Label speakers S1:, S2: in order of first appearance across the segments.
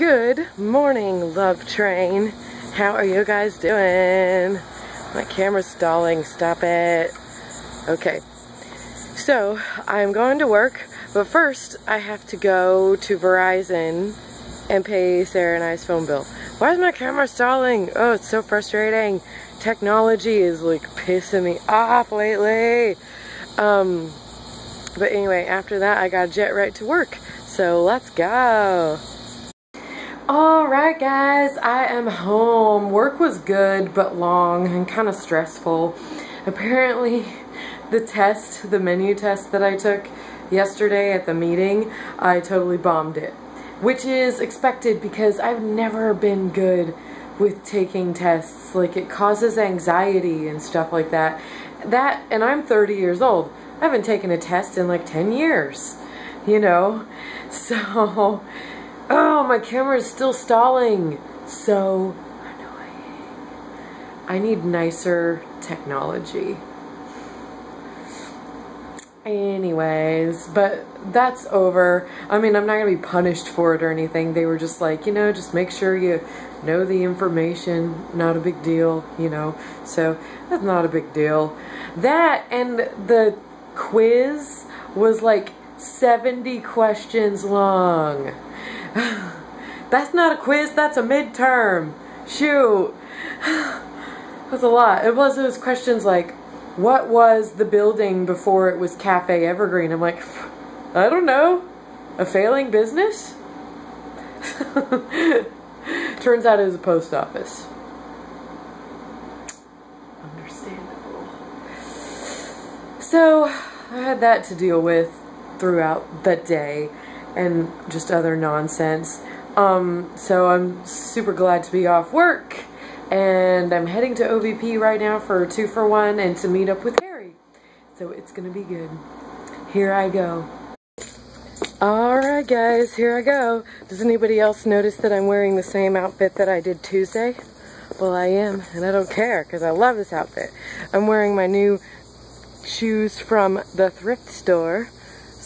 S1: Good morning, love train. How are you guys doing? My camera's stalling. Stop it. Okay. So, I'm going to work, but first I have to go to Verizon and pay Sarah and I's phone bill. Why is my camera stalling? Oh, it's so frustrating. Technology is like pissing me off lately. Um, but anyway, after that I got jet right to work. So let's go. Alright guys, I am home. Work was good but long and kind of stressful. Apparently the test, the menu test that I took yesterday at the meeting, I totally bombed it. Which is expected because I've never been good with taking tests. Like it causes anxiety and stuff like that. That, and I'm 30 years old. I haven't taken a test in like 10 years, you know? So Oh, my camera is still stalling. So annoying. I need nicer technology. Anyways, but that's over. I mean, I'm not going to be punished for it or anything. They were just like, you know, just make sure you know the information. Not a big deal, you know. So that's not a big deal. That and the quiz was like 70 questions long. that's not a quiz, that's a midterm. Shoot. That's a lot. It was those questions like, what was the building before it was Cafe Evergreen? I'm like, I don't know. A failing business? Turns out it was a post office. Understandable. So, I had that to deal with throughout the day and just other nonsense. Um, so I'm super glad to be off work and I'm heading to OVP right now for two for one and to meet up with Harry. So it's gonna be good. Here I go. Alright guys, here I go. Does anybody else notice that I'm wearing the same outfit that I did Tuesday? Well, I am, and I don't care because I love this outfit. I'm wearing my new shoes from the thrift store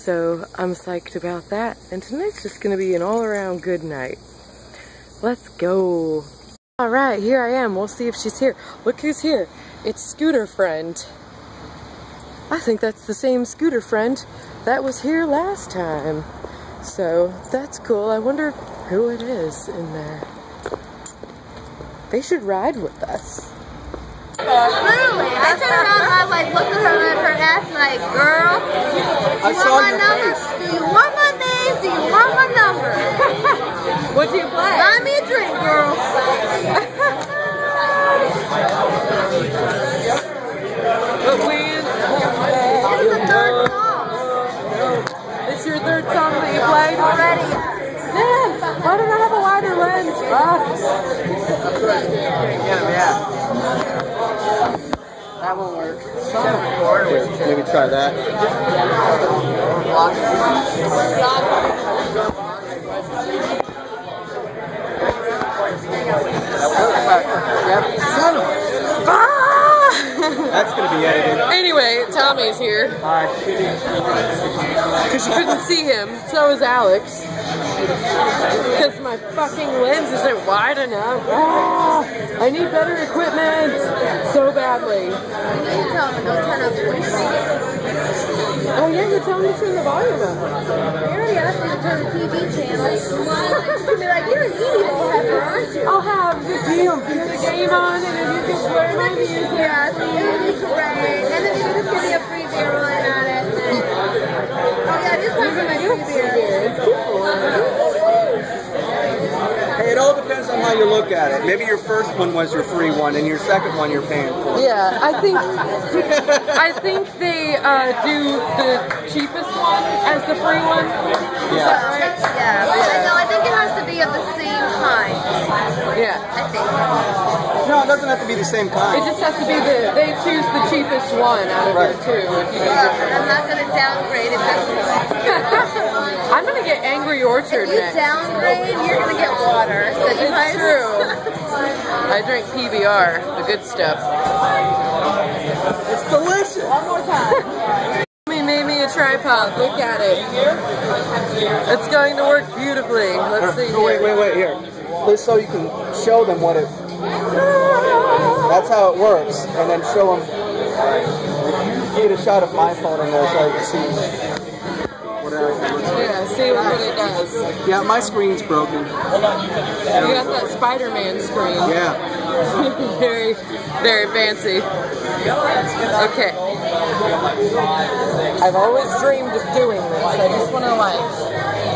S1: so I'm psyched about that. And tonight's just gonna be an all around good night. Let's go. All right, here I am. We'll see if she's here. Look who's here. It's Scooter Friend. I think that's the same Scooter Friend that was here last time. So that's cool. I wonder who it is in there. They should ride with us.
S2: Literally, I turned around and I like looked at her and her ass like, girl, do you want my number? Do you want my name? Do you want my number?
S1: what do you play?
S2: Buy me a drink, girl.
S1: but when?
S2: This is the third song.
S1: It's your third song that you played?
S2: Already.
S1: Man, why did I have a wider lens?
S3: Yeah, yeah. Here, maybe try that.
S1: Ah!
S3: That's gonna be edited.
S1: Anyway, Tommy's here. Because you couldn't see him. So is Alex. Because my fucking lens isn't wide enough. Ah, I need better equipment so badly.
S2: You tell
S1: Oh yeah, you're telling me to turn the volume up.
S2: You already asked me to turn the TV channel. Like, you're an evil aren't you?
S1: I'll have the. Put the game on and then you can play my music.
S2: Yeah, so it would be great. And then you just give me a free beer while I'm at it. Oh yeah, just pass me my free beer.
S1: It's cool.
S3: Hey, it all depends on how you look at it. Maybe your first one was your free one, and your second one you're paying for.
S1: Yeah, I think I think they uh, do the cheapest one as the free one. Is
S3: Yeah.
S1: that right?
S2: Yeah, but I know, I think it has to be of the same kind.
S1: Yeah.
S2: I think.
S3: No, it doesn't have to be the same kind.
S1: It just has to be the they choose the cheapest one out of
S3: Right.
S1: the two. If you
S2: Look,
S1: can
S2: I'm not gonna downgrade it this way.
S1: I'm gonna get Angry Orchard
S2: If you
S1: next.
S2: downgrade, you're gonna get water. So
S1: It's
S2: might
S1: true. I drink PBR, the good stuff.
S3: It's delicious.
S1: One more time. Mommy made me a tripod. Look at it. It's going to work beautifully. Let's see.
S3: No, wait, wait, wait, here. Just so you can show them what it. That's how it works, and then show them. Get a shot of my phone in there so you can see what it actually looks like.
S1: Yeah, see what it does.
S3: Yeah, my screen's broken.
S1: You got that Spider-Man screen.
S3: Yeah.
S1: very, very fancy. Okay. I've always dreamed of doing this. I just want to like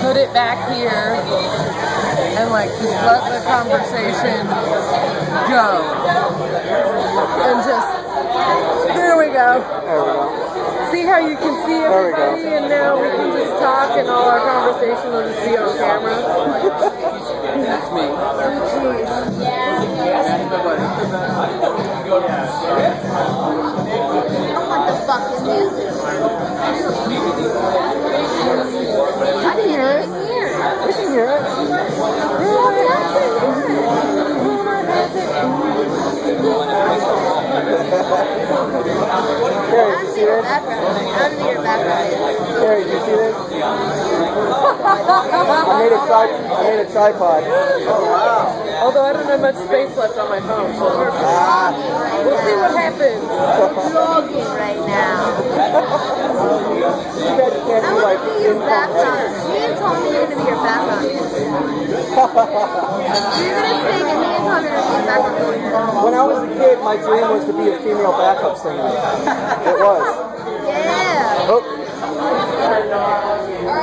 S1: put it back here and like just let the conversation go. And just, there we go.
S3: There we go.
S1: See how you can see
S3: There we go.
S1: everybody and now we can just talk and all our conversation will just be on camera.
S3: That's me.
S2: I want the fucking music. I can hear it.
S3: We can hear it. You see this?
S2: I
S3: made a tri- I made a tripod. Oh wow.
S1: Although I don't have much space left on my phone, so
S3: Ah.
S1: we'll see what happens.
S2: Vlogging right now.
S3: You guys can't
S2: I want to be your background. Me and Tommy are going to be your background. You're going to sing and me and Tommy are going to be your background.
S3: When I was a kid, my dream was to be a female backup singer. It was.
S2: Yeah.
S3: Oh.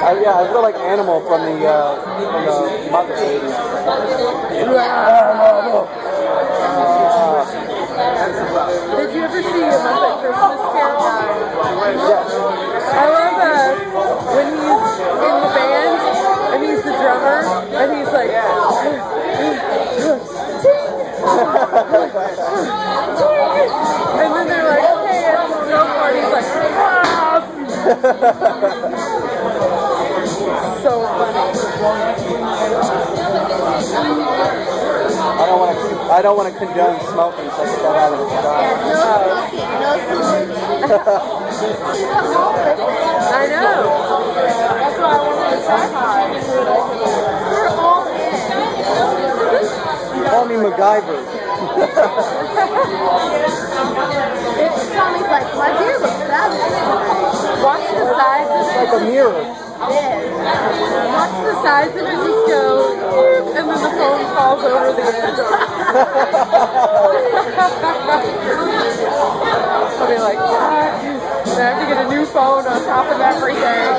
S3: I, yeah, I feel like Animal from the uh, from the Muppet Babies.
S1: Did you ever see a Muppet Christmas Carol?
S3: Yes.
S1: I love uh, when he's in the band and he's the drummer and he's like, and then they're like, okay, it's for it. He's like, ah.
S3: I don't want to. I don't want to condone smoking, so I put that out of the
S2: Yeah,
S3: sky.
S2: no. No the homeless.
S1: I know. That's why I wanted to try hard.
S2: We're all in.
S3: Call me MacGyver.
S2: It's Tommy's like, my beer looks fabulous.
S1: Watch the size of
S3: Like a mirror.
S1: Watch the size of it just go, and then the phone falls over the edge. I'll be like. And I have to get a new phone on top of everything.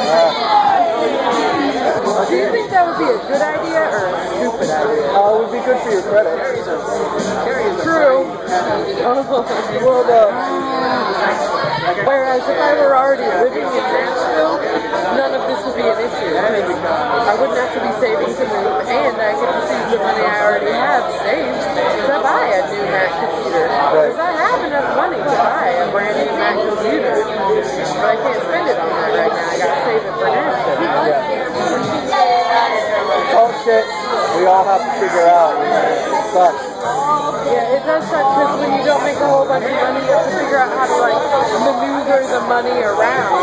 S1: Do you think that would be a good idea or a stupid idea?
S3: Uh, it would be good for your credit.
S1: True.
S3: Well, the,
S1: Whereas if I were already living in Nashville, none of this would be an issue. I wouldn't have to be saving to move, and I to use the money I already have saved to buy a new Mac computer. Because I have enough money to buy a brand new Mac computer, but I can't spend it on that right now. I gotta save it for Nashville.
S3: it's all shit we all have to figure out. It.
S1: Yeah, it does suck because when you don't make a whole bunch of money, you have to figure out how to like maneuver the money around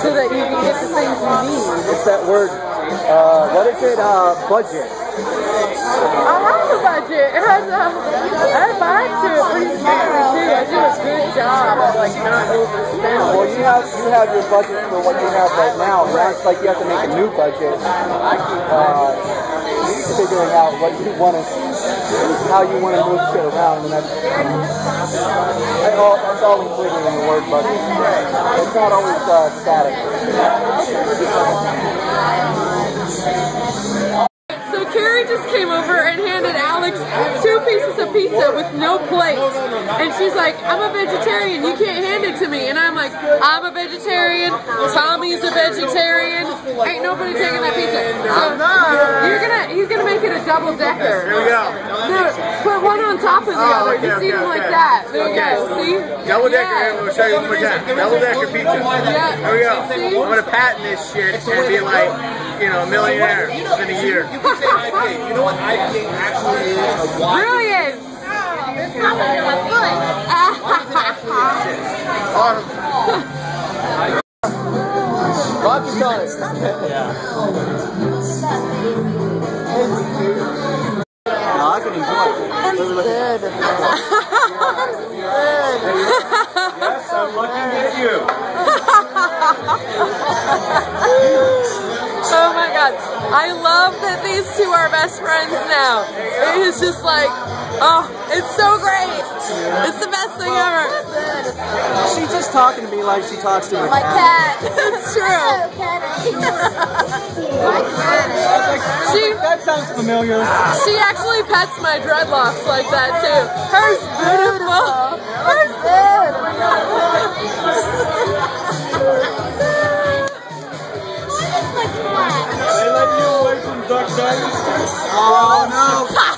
S1: so that you can get the things you need.
S3: It's that word. Uh, what is it? Uh, budget.
S1: I have a budget. It has a, I buy to it pretty strictly too. I do a good job of like not.
S3: Well, you have you have your budget for what you have right now. Now it's like you have to make a new budget. Uh, figuring out what you want to, how you want to move shit around, and that's that all, that's all included in the word budget. It's not always uh, static.
S1: So Carrie just came over and handed Alex two pieces of pizza with no plate. And she's like, I'm a vegetarian, you can't hand it to me. And I'm like, I'm a vegetarian, Tommy's a vegetarian, ain't nobody taking that pizza. So you're gonna he's gonna make it a double decker.
S4: Here we go.
S1: No, put one on top of the
S4: Oh,
S1: other.
S4: okay,
S1: just
S4: okay,
S1: even like
S4: okay.
S1: that. There you
S4: Okay.
S1: go. See?
S4: Double decker,
S1: Yeah.
S4: we'll show you one more time. Double decker pizza.
S1: Yeah.
S4: Here we go.
S1: See?
S4: I'm gonna patent this shit and be like, you know, a millionaire in a year.
S5: You can say IPA. You know what IPA actually is? A
S3: it.
S2: Good.
S5: Yes, I'm you.
S1: Oh my god. I love that these two are best friends now. It is just like, oh, it's so great. It's the best thing ever.
S3: She's just talking to me like she talks to her.
S2: My cat.
S1: It's true.
S2: My cat.
S1: She
S3: That sounds familiar.
S1: she actually pets my dreadlocks like that too. Hers beautiful. Hers
S5: They let you away from Duck Dynasty?
S3: Oh no.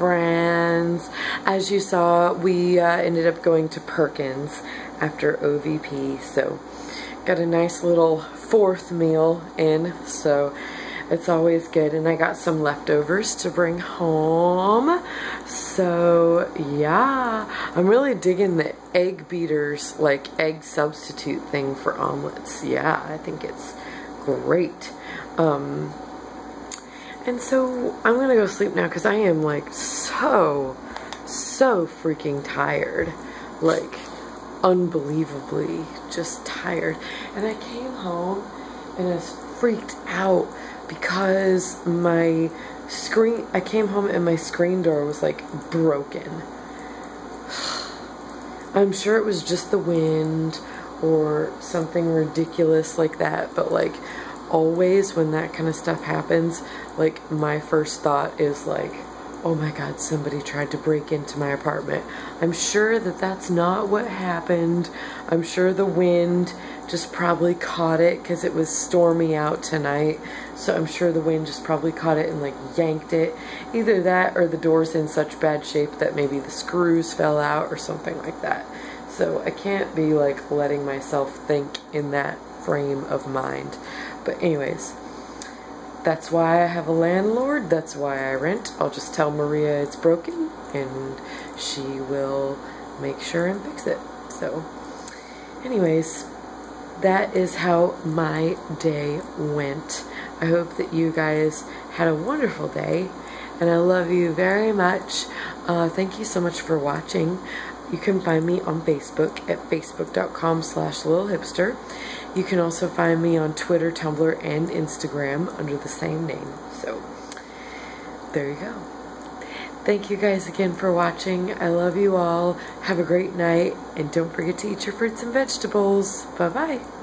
S1: friends. As you saw, we uh, ended up going to Perkins after OVP, so got a nice little fourth meal in, so it's always good. And I got some leftovers to bring home. So, yeah, I'm really digging the egg beaters, like egg substitute thing for omelets. Yeah, I think it's great. Um, and so I'm gonna go sleep now because I am like so, so freaking tired. Like, unbelievably just tired. And I came home and I was freaked out because my screen, I came home and my screen door was like broken. I'm sure it was just the wind or something ridiculous like that, but like always when that kind of stuff happens, like my first thought is like, oh my god, somebody tried to break into my apartment. I'm sure that that's not what happened. I'm sure the wind just probably caught it because it was stormy out tonight. So I'm sure the wind just probably caught it and like yanked it. Either that or the door's in such bad shape that maybe the screws fell out or something like that. So I can't be like letting myself think in that frame of mind. But anyways, that's why I have a landlord. That's why I rent. I'll just tell Maria it's broken and she will make sure and fix it. So anyways, that is how my day went. I hope that you guys had a wonderful day and I love you very much. Uh, thank you so much for watching. You can find me on Facebook at facebook.com slash hipster. You can also find me on Twitter, Tumblr, and Instagram under the same name. So, there you go. Thank you guys again for watching. I love you all. Have a great night. And don't forget to eat your fruits and vegetables. Bye-bye.